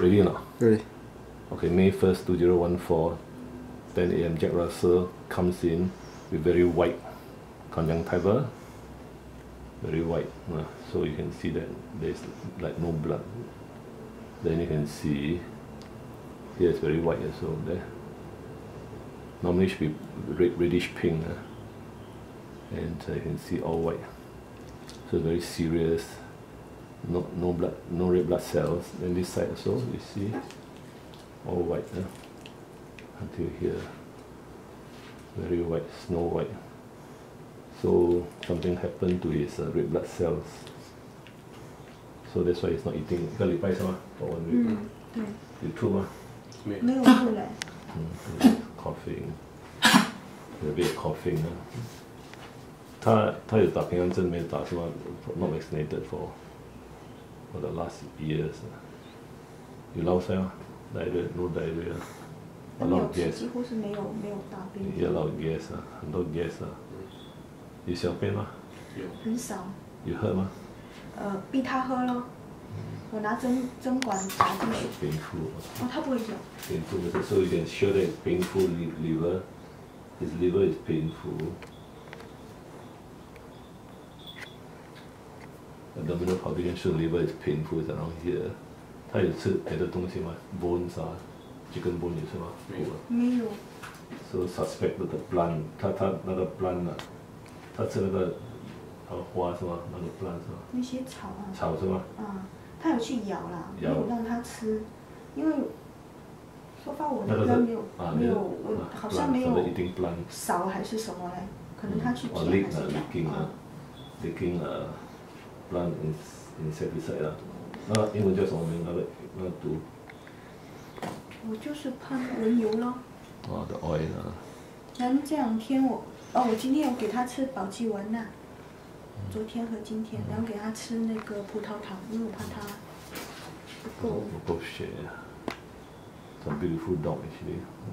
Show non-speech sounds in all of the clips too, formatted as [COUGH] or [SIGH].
Ready or not? Ready. Okay, May 1st, 2014, 10 a.m. Jack Russell comes in with very white conjunctiva. Very white. uh, so you can see that there's like no blood. Then you can see here it's very white as well there. Normally it should be red, reddish pink. uh, and uh, you can see all white. So very serious No, no blood, no red blood cells. Then this side also, you see, all white uh, until here. Very white, snow white. So something happened to his uh, red blood cells. So that's why he's not eating. 一个礼拜是吗？For one week. 嗯，对，有吐吗？没有吐嘞。嗯，coughing, a [COUGHS] bit of coughing 啊。他他有打平安针没有打是吗？Not vaccinated for For the last years. 有落腮吗？Diarrhea, no diarrhea. A lot 有 of 吃，gas. 几乎是没有没有大便，Yeah, a lot of gas 啊，很多 gas 啊。有小便吗？很少。有喝吗？呃，逼他喝咯，我拿针针管打进去。painful. 哦，他不会咬。painful. So you can show that it's painful li- liver. His liver is painful. Abdominal palpation show liver is painful. It's around here. 他有吃别的东西吗？Bones 啊，chicken bone 有吃吗？没有没有。So suspect that the plant，他他那个 plant 啊，他吃那个呃花是吗？那个 plant 是吗？那些草啊。草是吗？啊，他有去咬啦，没有让他吃，因为说发我那边没有啊，没有，那个我啊好像没有。少还是什么嘞？可能他去哦捡还是咬，leaking 啊啊。，plant ins- insecticide 啊，那英文叫什么名？那个那个毒我就是喷蚊油咯。哦，the oil 啊，然后这两天我，哦，我今天有给他吃保济丸呐、昨天和今天，然后给他吃那个葡萄糖，因为我怕他不够。不够血啊。Some beautiful dog actually 嗯。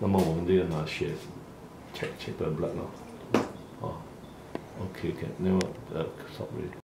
那么我们就要拿血 check check the blood 咯。哦 okay can never uh stop already